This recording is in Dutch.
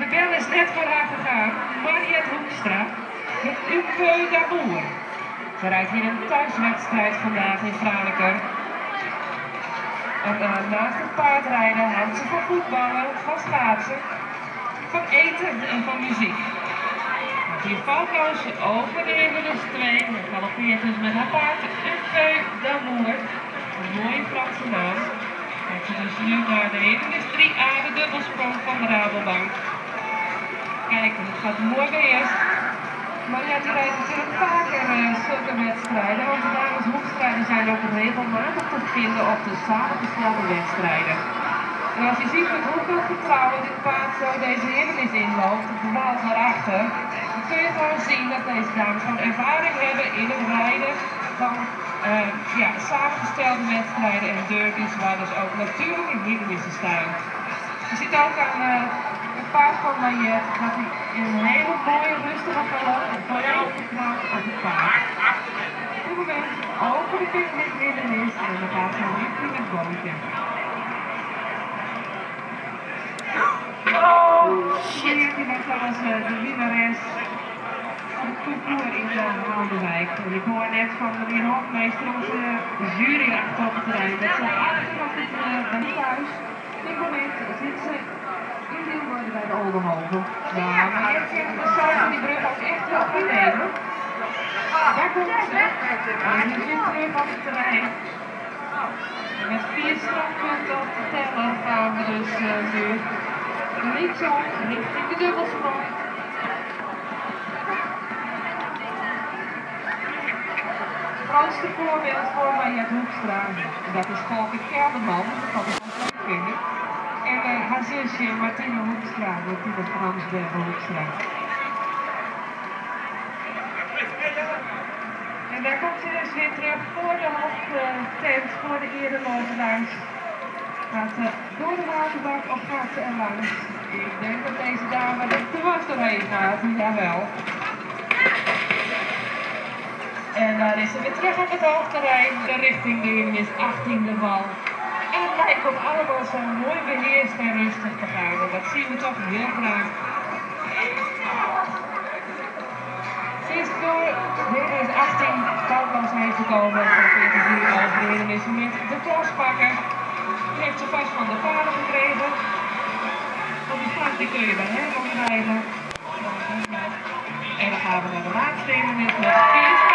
snel is net voor haar gegaan. Mariette Hoekstra met Uwe Daboer. Ze rijdt hier een thuiswedstrijd vandaag in Franeker. En uh, naast het paardrijden houdt ze van voetballen, van schaatsen, van eten en van muziek. Hier over de hindernis 2. Hij galoppeert dus met haar paard Uwe Damour. Een mooie Franse naam. Kijk ze dus nu naar de hindernis 3A, de dubbelsprong van de Rabobank. Het gaat mooi eerst. Maar ja, die rijdt natuurlijk vaker uh, zulke wedstrijden, want de dames hoekstrijden zijn ook regelmatig te vinden op de samengestelde wedstrijden. En als je ziet met hoeveel vertrouwen dit paard zo deze hindernis inloopt, de bal daarachter, dan kun je gewoon zien dat deze dames gewoon ervaring hebben in het rijden van uh, ja, samengestelde wedstrijden en derbies, waar dus ook natuurlijk in hindernissen staan. Je ziet ook aan uh, paard van Mayet dat hij in een hele mooie rustige galop volledig knalt op het paard. Op dit moment over de hindernis en dan gaat hij richting het bootje. Oh, shit, die was als de winnares het concours in de Houdewijk. En ik hoor net van meneer Hofmeester, onze jury achter op het terrein, dat ze achter op het uh, thuis. Op dit moment zit ze de Oldenhoven. Nou, maar de die brug ook echt wel genemen. Daar komt ze. En die zit terug op het terrein. Met vier strafpunten op te tellen gaan we dus uh, nu linksom richting de dubbelsprong. Het grootste voorbeeld voor Mariette Hoekstra, dat is Golke Kelderman van de Ontwikkeling. En uh, haar zusje Martina Hoekstra, Martina Fransberg Hoekstra. En daar komt ze dus weer terug voor de hoofdtent, voor de erelogenaars. Gaat ze door de waterbak of gaat ze er langs? Ik denk dat deze dame er dwars doorheen gaat, jawel. En daar is ze weer terug op het hoofdterrein, de richting de is 18e bal. Het lijkt op allemaal zo mooi beheerst en rustig te gaan. En dat zien we toch heel graag. Is door de is 18 kansloos heen gekomen. En probeert het nu over de hindernis met de klaspakker. Die heeft ze vast van de vader gekregen. Op de start die kun je bij hem oprijden. En dan gaan we naar de laatste hindernis met 4